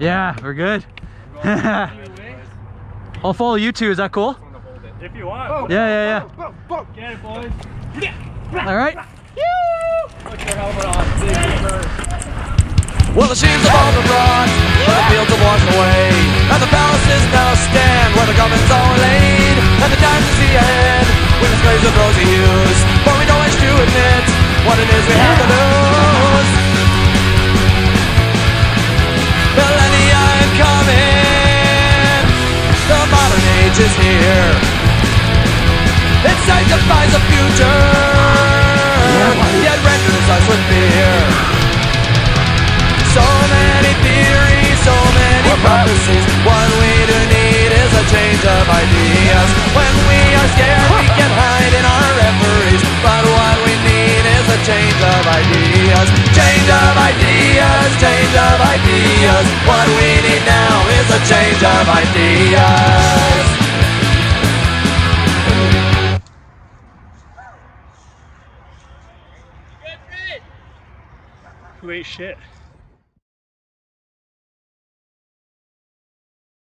Yeah, we're good. I'll follow you two. Is that cool? If you want. Yeah, yeah, Get it, boys. yeah. All right. Put your helmet on. Dig it first. Well, the sheaves of all the brought, is here. It sanctifies the future, yet renders us with fear. So many theories, so many prophecies. What we do need is a change of ideas. When we are scared, we can hide in our reveries. But what we need is a change of ideas. Change of ideas, change of ideas. What we need now is a change of ideas. Ate shit?